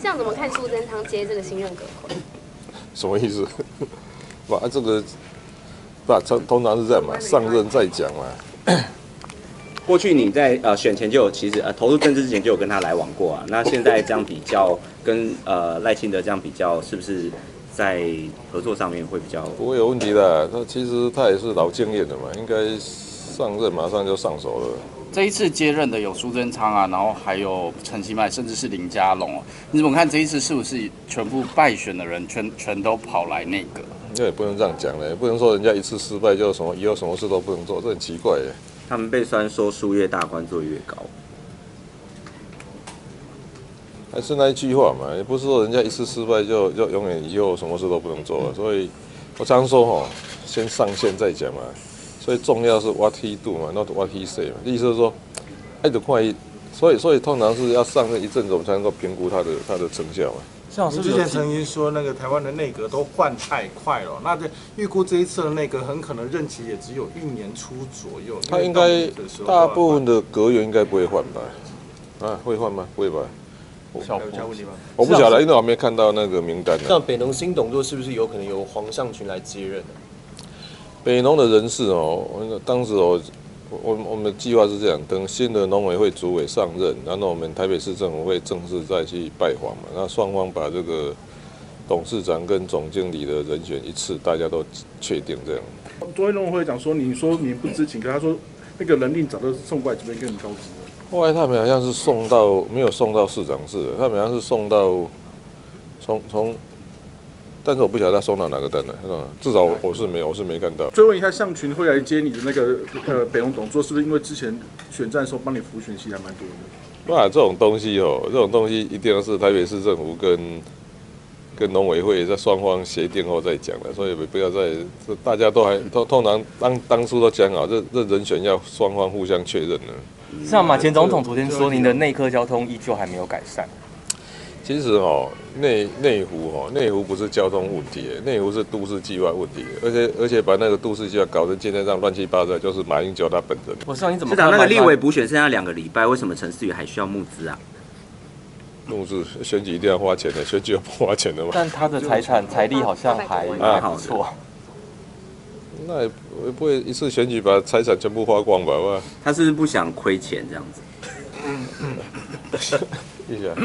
这样怎么看苏贞昌接这个新任阁揆？什么意思？把这个，不，通通常是这样嘛，上任再讲嘛。过去你在呃选前就有，其实呃投入政治之前就有跟他来往过啊。那现在这样比较，跟呃赖清德这样比较，是不是在合作上面会比较？不会有问题的，他其实他也是老经验的嘛，应该上任马上就上手了。这一次接任的有苏贞昌啊，然后还有陈其迈，甚至是林佳龙哦。你怎么看这一次是不是全部败选的人全全都跑来内阁？那也不能这样讲嘞，不能说人家一次失败就什么以后什么事都不能做，这很奇怪耶。他们被酸说输越大官做越高，还是那一句话嘛，也不是说人家一次失败就就永远以后什么事都不能做了。所以我常说哈，先上线再讲嘛。所以重要是 what he do 嘛，not what he say 嘛。意思是说，哎，得快一，所以所以通常是要上任一阵子，我们才能够评估他的他的成效嘛。像之前曾经说那个台湾的内阁都换太快了，那这预估这一次的内阁很可能任期也只有一年出左右。他应该大部分的阁员应该不会换吧？啊，会换吗？不会吧？小有加问题吗？我不晓得，因为我没看到那个名单。像北农新董座是不是有可能由黄尚群来接任？北农的人事哦，当时我我我们的计划是这样：等新的农委会主委上任，然后我们台北市政府会正式再去拜访嘛。那双方把这个董事长跟总经理的人选一次，大家都确定这样。昨天农委会长说，你说你不知情，可他说那个人令早就送过来这边跟你告知了。后来他们好像是送到没有送到市长室，他们好像是送到从从。但是我不晓得他送到哪个单了，至少我是没有，我是没看到。追问一下，向群会来接你的那个呃北龙董座，是不是因为之前选战的时候帮你辅选，其实还蛮多的？哇，这种东西哦，这种东西一定要是台北市政府跟跟农委会在双方协定后再讲的，所以不要再大家都还都通常当当初都讲好，这这人选要双方互相确认的。像马前总统昨天说，您的内科交通依旧还没有改善。其实哦，内内湖哦，内湖不是交通问题，内湖是都市计划问题，而且而且把那个都市计划搞成今天这样乱七八糟，就是马英九他本人。我知道你怎么市长那个立委补选剩下两个礼拜，为什么陈思宇还需要募资啊？募资选举一定要花钱的，选举要不花钱的吗？但他的财产财力好像还还不错。那也不会一次选举把财产全部花光吧？他是不是不想亏钱这样子？谢谢。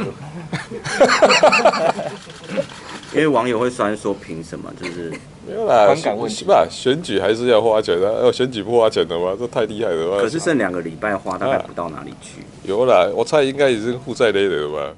因为网友会酸说，凭什么？就是没有啦，不选举还是要花钱的，要选举不花钱的吗？这太厉害了吧？可是剩两个礼拜花，大概不到哪里去。有啦，我猜应该已经负债累累了吧。